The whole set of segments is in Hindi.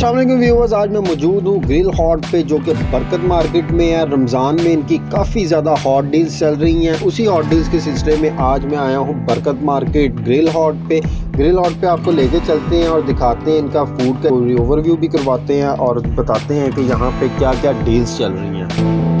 असलम व्यूवर्स आज मैं मौजूद हूँ ग्रिल हॉट पे, जो कि बरकत मार्केट में है, रमज़ान में इनकी काफ़ी ज़्यादा हॉट डील्स चल रही हैं। उसी हॉट डील्स के सिलसिले में आज मैं आया हूँ बरकत मार्केट ग्रिल हॉट पे। ग्रिल हॉट पे आपको लेके चलते हैं और दिखाते हैं इनका फ़ूड का ओवरव्यू भी करवाते हैं और बताते हैं कि यहाँ पे क्या क्या डील्स चल रही हैं।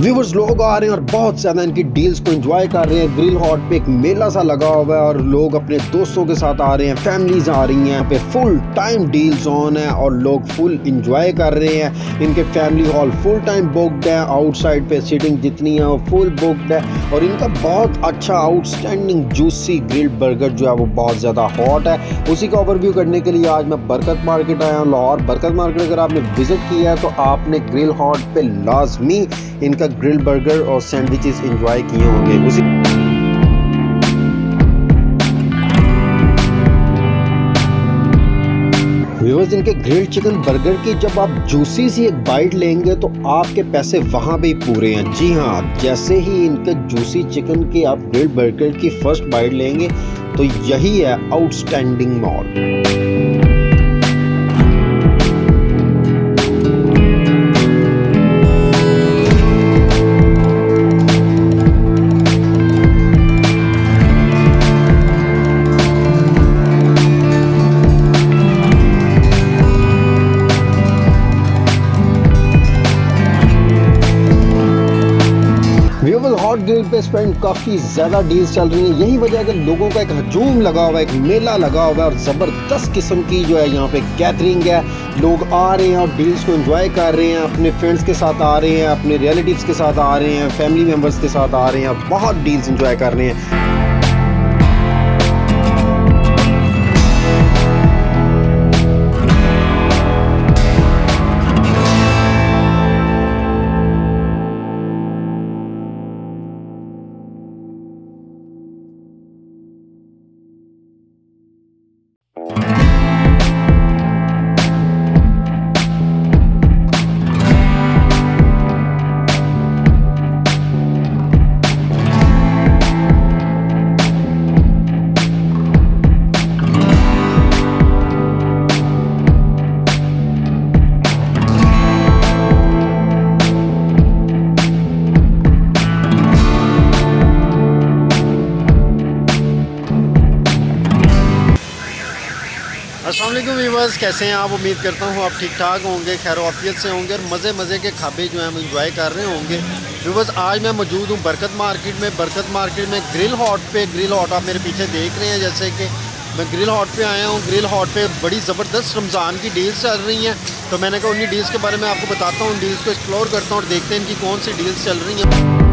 व्यूवर्स लोग आ रहे हैं और बहुत ज़्यादा इनकी डील्स को एंजॉय कर रहे हैं। ग्रिल हॉट पे एक मेला सा लगा हुआ है और लोग अपने दोस्तों के साथ आ रहे हैं फैमिलीज़ आ रही हैं। यहाँ पे फुल टाइम डील्स ऑन है और लोग फुल इंजॉय कर रहे हैं। इनके family hall full time booked है। आउटसाइड पे सीटिंग जितनी है वो फुल बुकड है। और इनका बहुत अच्छा आउटस्टैंडिंग जूसी ग्रिल बर्गर जो है वो बहुत ज़्यादा हॉट है। उसी का ओवरव्यू करने के लिए आज मैं बरकत मार्केट आया हूँ। लाहौर बरकत मार्केट अगर आपने विज़िट किया है तो आपने ग्रिल हॉट पे लाजमी इनका ग्रिल बर्गर और सैंडविचेस इंजॉय किए होंगे। उसी व्यूवर्स इनके ग्रिल चिकन बर्गर की जब आप जूसी सी एक बाइट लेंगे तो आपके पैसे वहाँ भी पूरे हैं। जी हाँ जैसे ही इनके जूसी चिकन के आप ग्रिल बर्गर की फ़र्स्ट बाइट लेंगे तो यही है आउटस्टैंडिंग मॉल। पे स्पेंड काफ़ी ज़्यादा डील्स चल रही हैं। यही वजह है कि लोगों का एक हजूम लगा हुआ है, एक मेला लगा हुआ है और ज़बरदस्त किस्म की जो है यहाँ पे गैदरिंग है। लोग आ रहे हैं और डील्स को एंजॉय कर रहे हैं, अपने फ्रेंड्स के साथ आ रहे हैं, अपने रिलेटिव्स के साथ आ रहे हैं फैमिली मेंबर्स के साथ आ रहे हैं, बहुत डील्स इंजॉय कर रहे हैं। असलम वीवर्स कैसे हैं आप? उम्मीद करता हूँ आप ठीक ठाक होंगे, खैर वाफियत से होंगे और मज़े मज़े के खाबे जो हैं हम इंजॉय कर रहे होंगे। वीवर्स आज मैं मौजूद हूँ बरकत मार्केट में। बरकत मार्केट में ग्रिल हॉट पे, ग्रिल हॉट आप मेरे पीछे देख रहे हैं, जैसे कि मैं ग्रिल हॉट पे आया हूँ। ग्रिल हॉट पे बड़ी ज़बरदस्त रमज़ान की डील्स चल रही हैं। तो मैंने कहा उन्हीं डील्स के बारे में आपको बताता हूँ, उन डील्स को एक्सप्लोर करता हूँ और देखते हैं इनकी कौन सी डील्स चल रही हैं।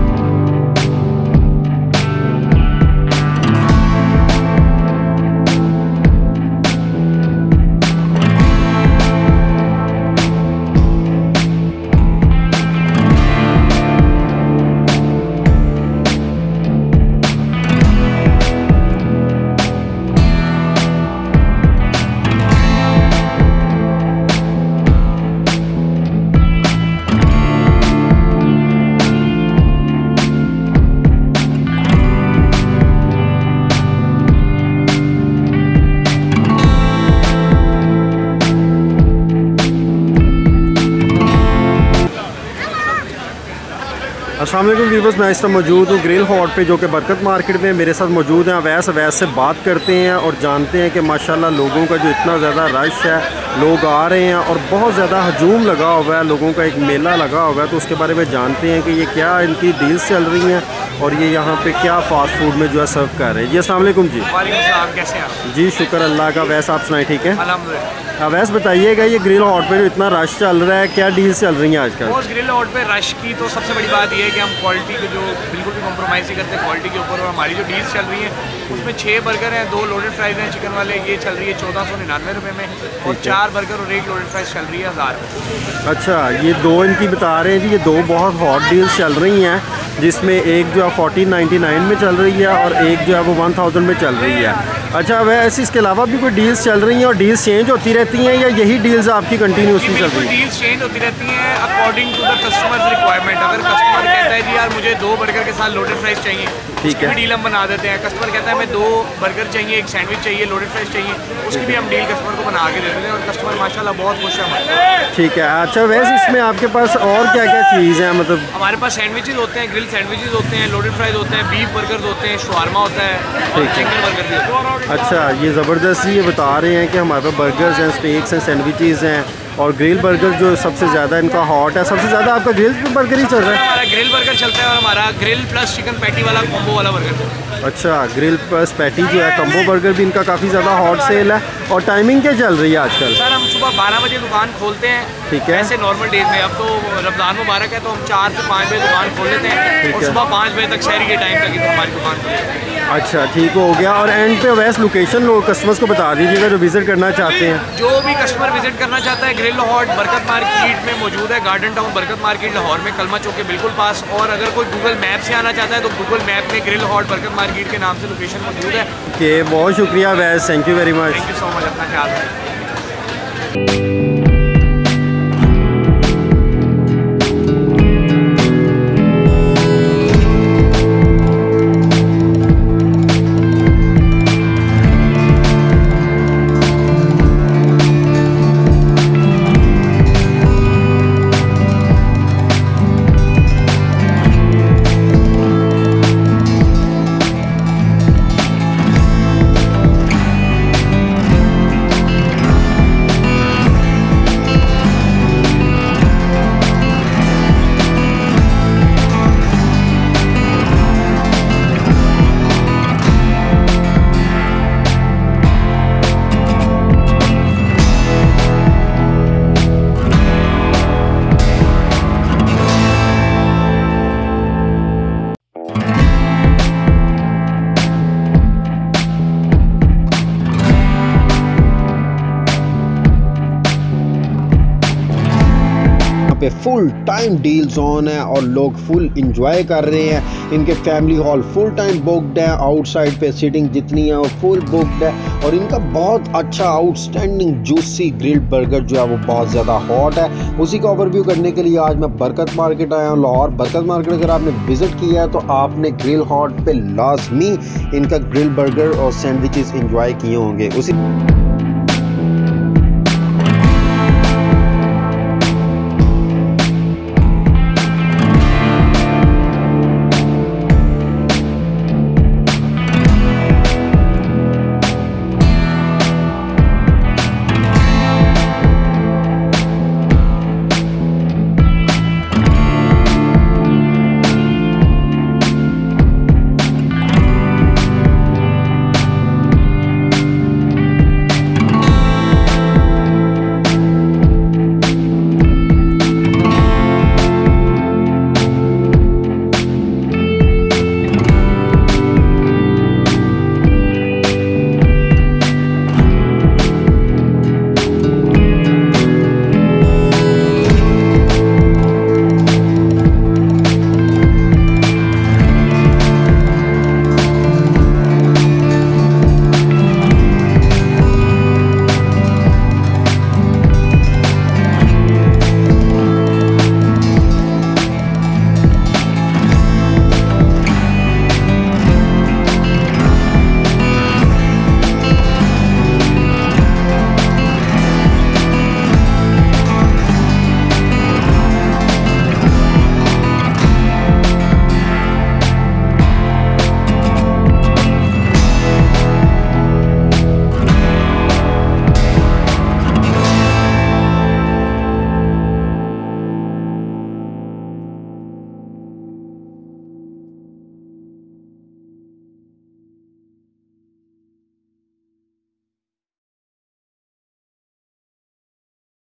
असल व्यूवर्स, मैं इस टाइम मौजूद हूँ ग्रिल हॉट पे, जो कि बरकत मार्केट में मेरे साथ मौजूद हैं। अवैस अवैस से बात करते हैं और जानते हैं कि माशाल्लाह लोगों का जो इतना ज़्यादा रश है, लोग आ रहे हैं और बहुत ज़्यादा हजूम लगा हुआ है, लोगों का एक मेला लगा हुआ है। तो उसके बारे में जानते हैं कि ये क्या इनकी डील्स चल रही हैं और ये यहाँ पे क्या फास्ट फ़ूड में जो है सर्व कर रहे हैं। जी असल जी। कैसे हैं जी शुक्र अल्लाह का वैसे आप सुनाए ठीक है? वैसे बताइएगा ये ग्रिल हॉट पे जो इतना रश चल रहा है क्या डील चल रही हैं आजकल? ग्रिल हॉट पे रश की तो सबसे बड़ी बात ये है कि हम क्वालिटी को जो बिल्कुल भी कॉम्प्रोमाइज़ नहीं करते क्वालिटी के ऊपर और हमारी जो डील्स चल रही हैं उसमें छः बर्गर हैं दो लोडेड फ्राइज हैं चिकन वाले ये चल रही है चौदह सौ निन्यानवे रुपये में और चार बर्गर और एक लोडेड फ्राइज चल रही है हज़ार अच्छा ये दो इनकी बता रहे हैं जी ये दो बहुत हॉट डील्स चल रही हैं जिसमें एक जो है फोर्टीन नाइन्टी नाइन में चल रही है और एक जो है वो वन थाउज़ेंड में चल रही है। अच्छा वैसे इसके अलावा भी कोई डील्स चल रही हैं और डील्स चेंज होती रहती हैं या यही डील्स आपकी कंटिन्यूसली चल रही है? डील्स चेंज होती रहती हैं according to the customer requirement अगर कस्टमर कस्टमर कहता है जी यार मुझे दो बर्गर के साथ लोडेड फ्राइज चाहिए। ठीक है। डील हम बना देते हैं। कस्टमर कहता है मैं दो बर्गर चाहिए एक सैंडविच चाहिए लोडेड फ्राइज चाहिए। उसकी भी हम डील कस्टमर को बना के दे देते हैं और कस्टमर माशाल्लाह बहुत खुश है हमारे ठीक है अच्छा वैसे इसमें आपके पास और क्या क्या चीज़ है? मतलब हमारे पास सैंडविचेज होते हैं ग्रिल सैंडविचेज होते हैं लोडेड फ्राइज होते हैं बीफ बर्गर होते हैं शवारमा होता है और चिकन बर्गर भी अच्छा ये ज़बरदस्त ये बता रहे हैं कि हमारे पास बर्गर्स हैं स्टेक्स हैं सैंडविचेज़ हैं। और ग्रिल बर्गर जो सबसे ज़्यादा इनका हॉट है, सबसे ज़्यादा आपका ग्रिल बर्गर ही चल रहा है। हमारा ग्रिल बर्गर चलता है और हमारा ग्रिल प्लस चिकन पैटी वाला कॉम्बो वाला बर्गर अच्छा ग्रिल प्लस पैटी जो है कम्बो बर्गर भी इनका काफ़ी ज़्यादा हॉट सेल है। और टाइमिंग क्या चल रही है आजकल? सर हम सुबह बारह बजे दुकान खोलते हैं। ठीक है। ऐसे नॉर्मल डेज़ में। अब तो रमज़ान मुबारक है तो हम चार से पाँच बजे दुकान खोल लेते हैं। और सुबह पाँच बजे तक शहरी के टाइम तक ही हमारी दुकान खुलती है। अच्छा ठीक हो गया। और एंड पे वैसे लोकेशन लोग कस्टमर्स को बता दीजिएगा जो विज़िट करना चाहते हैं। जो भी कस्टमर विज़िट करना चाहता है ग्रिल हॉट बरकत मार्केट में मौजूद है। Garden town Barkat market Lahore में कलमा चौक के बिल्कुल पास। और अगर कोई गूगल मैप से आना चाहता है तो गूगल मैप में ग्रिल हॉट बरकत मार्केट के नाम से लोकेशन मौजूद है। ओके बहुत शुक्रिया वैस thank you very much thank you so much अपना ख्याल रखें पे फुल टाइम डील्स ऑन है और लोग फुल इंजॉय कर रहे हैं। इनके family hall full time booked है आउटसाइड पे सीटिंग जितनी है वो फुल बुकड है। और इनका बहुत अच्छा आउटस्टैंडिंग जूसी ग्रिल्ड बर्गर जो है वो बहुत ज़्यादा हॉट है। उसी का ओवरव्यू करने के लिए आज मैं बरकत मार्केट आया हूँ लाहौर। बरकत मार्केट अगर आपने विज़िट किया है तो आपने ग्रिल हॉट पे लाजमी इनका ग्रिल बर्गर और सैंडविचेस इंजॉय किए होंगे। उसी